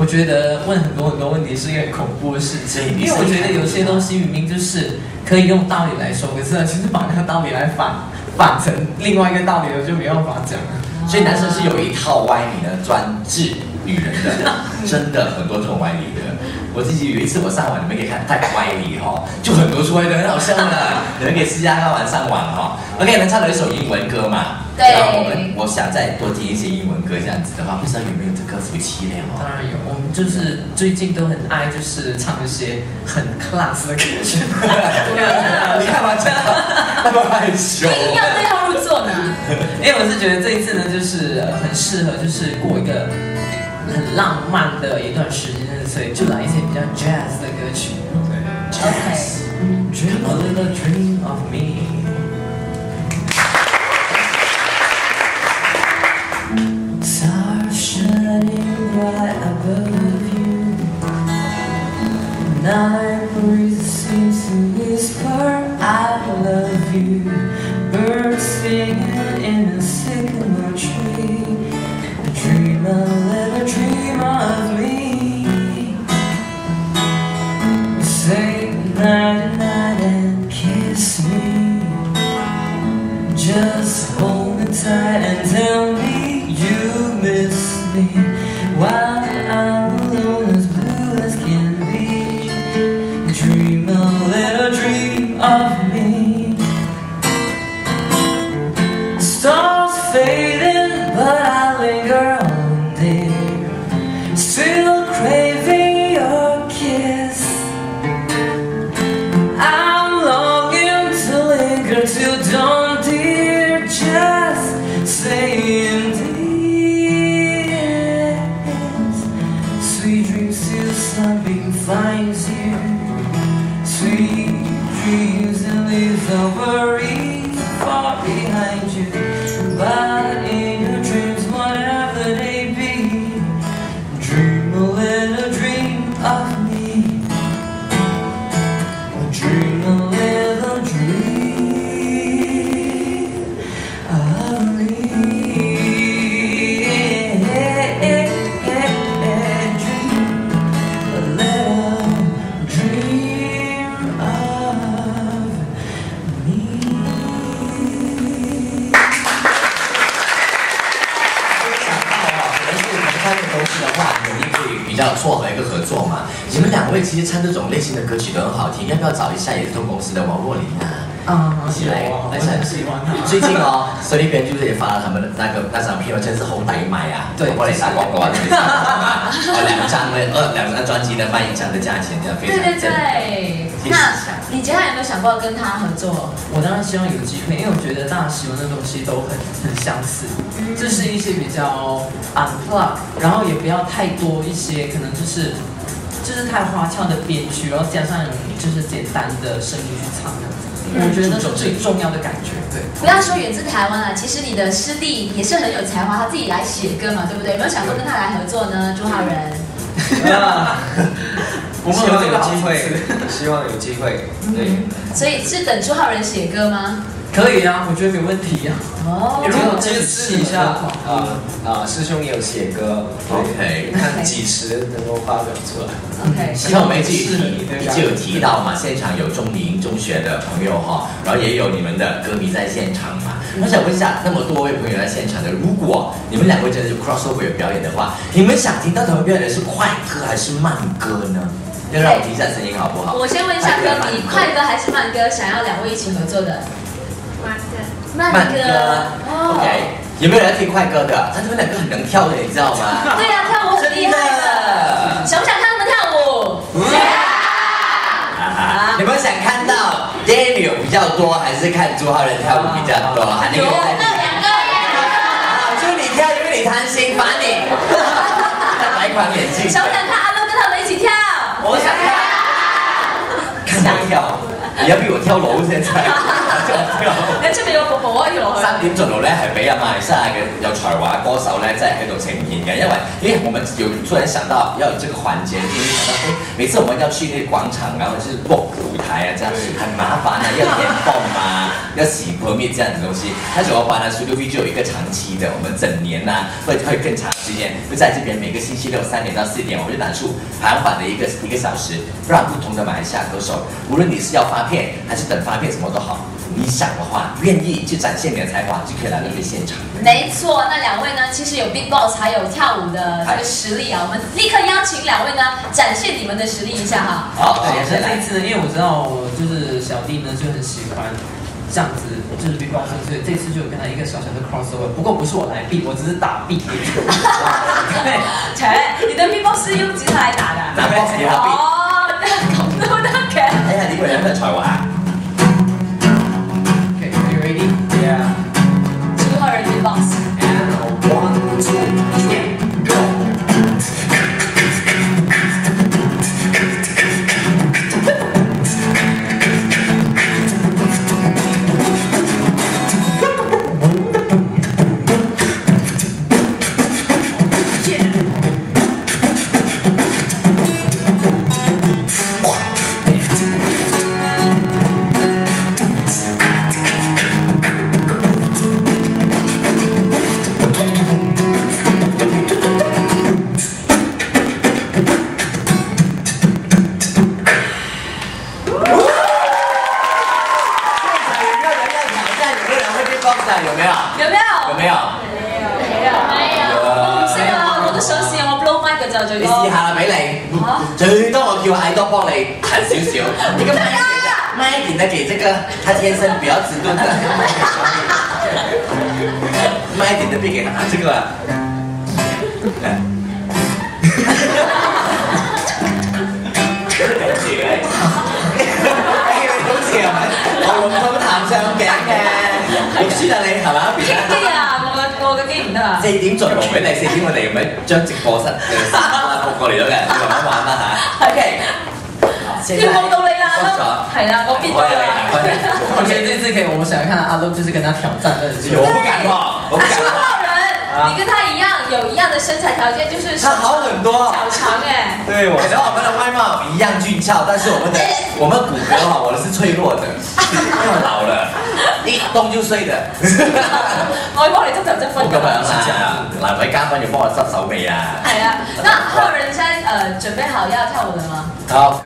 我觉得问很多很多问题是一个很恐怖的事情，因为我觉得有些东西明明就是可以用道理来说，可是呢，其实把那个道理来反反成另外一个道理，了就没办法讲了。所以男生是有一套歪理的，专治女人的，真的很多这种歪理的。我自己有一次我上网，你们可以看太歪理哈，就很多出来的很好笑的，你们可以私下看完上网哈。OK，能唱了一首英文歌嘛？对。然后我们我想再多听一些英文歌，这样子的话，不知道有没有这歌词会凄凉哦？当然有，我们就是最近都很爱，就是唱一些很 class 的歌曲。你干嘛，这样那么害羞。一定要对号入座呢。因为我是觉得这一次呢，就是很适合，就是过一个很浪漫的一段时间。所以就来一些比较 jazz 的歌曲。对 Jazz。Dream a little dream of me. Stars shining bright above you. Night breeze seems to whisper, I love you. Birds singing in a sycamore tree. Dream a little dream of me. Say night night and kiss me Just hold me tight and tell me you miss me. While I'm alone as blue as can be. Dream a little dream of me. The Stars fading but I linger on dear. Still craving your kiss. I'm longing to linger till dawn, dear. Just saying, over 撮合一个合作嘛。你们两位其实唱这种类型的歌曲都很好听，要不要找一下也是同公司的王若琳啊？啊，一起来而且很喜欢他。最近哦，孙立边就是也发了他们的那个那张片，真是红白买啊，对我来打广告 两张的呃两张专辑的卖一张的价钱，这样非对对常正。对。那你接下来有没有想过跟他合作？我当然希望有机会，因为我觉得大家喜欢的东西都很很相似，这是一些比较 unplug，然后也不要太多一些可能就是就是太花俏的编曲，然后加上就是简单的声音去唱这样子，我觉得那是最重要的感觉。对，不要说源自台湾了，其实你的师弟也是很有才华，他自己来写歌嘛，对不对？有没有想过跟他来合作呢？朱浩仁。啊，我们希望有有这个机会，希望有机会，对。所以是等朱浩仁写歌吗？可以啊，我觉得没问题啊。哦如果支持一下啊啊，师兄也有写歌 OK 看几时能够发表出来。OK，希望我们一直提，一直有提到嘛，现场有中林中学的朋友哈，然后也有你们的歌迷在现场嘛。我想问一下，那么多位朋友在现场的，如果你们两位真的是 crossover 有表演的话，你们想听到他们表演的是快歌还是慢歌呢？要让我提一下声音好不好？我先问一下歌迷，快歌还是慢歌？想要两位一起合作的？慢歌。慢慢歌哦，OK，有没有人听快歌的？他们两个很能跳的，你知道吗？对呀、跳舞很厉害的。想不想看他们跳舞？啊你们想看到 Daniel 比较多，还是看朱浩仁跳舞比较多？有那两个。好，就你跳，因为你贪心，罚你。戴白款眼镜。想不想看阿乐跟他们一起跳？我想看。看他跳，你要比我跳楼现在，跳跳。哎，这边有點鐘路咧係俾阿馬來西亞嘅有才華歌手咧，即係喺度呈現嘅。因為咦，我們有突然想到要有這個環節，因為想到，每次我們要去那個廣場，然後就是 book 舞台啊，這樣很麻煩啊，要填 form 啊，要洗 permit 這樣子東西。但是我話呢，Studio V 就有一個長期的，我們整年呐、會會更長時間，會在這邊每個星期六三點到四點，我們就拿出排行榜的一個一個小時，讓不同的馬來西亞歌手，無論你是要發片還是等發片，什麼都好。你想的话，愿意去展现你的才华，就可以来到這個現場。沒錯，那两位呢，其实有 Big Boss，還有跳舞的这个实力啊。我们立刻邀请两位呢，展现你们的实力一下哈。好，對，所以這來一次呢，因为我知道就是小弟呢就很喜欢。这样子，就是 Big Boss，所以这次就有跟他一个小小的 crossover。不过不是我来 beat，我只是打。對，切，你的 Big Boss 是用吉他来打的啊？拿 box 給他 beat 哦，咁都得嘅。哎呀，你個人很有才華。有沒有？有沒有？有沒有？沒有。沒有。我唔識啊，我都想試，我 blow mic 嘅就最多。你試下啦，俾你。啊最多我叫矮多幫你彈少少。你個麥麥點得給這個，他天生比較遲鈍的。麥點的俾給他，這個。好似嘅，好似係咪？我用刀彈上頸嘅，讀書啊你係嘛？激啲啊！我個我個機唔得啊。四點再錄俾你，四點我哋咪將直播室 過嚟咗嘅，你慢慢玩啦嚇。OK，跳舞到你啦，都係啦，我變咗啦。我覺得這次可以，我們想看阿樂就是跟他挑戰的。我不敢喎，我不朱敢。你跟他一样，有一样的身材条件，就是他好很多。腳長哎。对，我然後我们的外貌一样俊俏，但是我们的我们骨骼哈，我的是脆弱的，因為老了，一動就碎的。我會幫你執頭執好分咁樣啊！嗱，位嘉賓要幫我執手尾啊！係啊，那浩仁現在呃準備好要跳舞了嗎？好。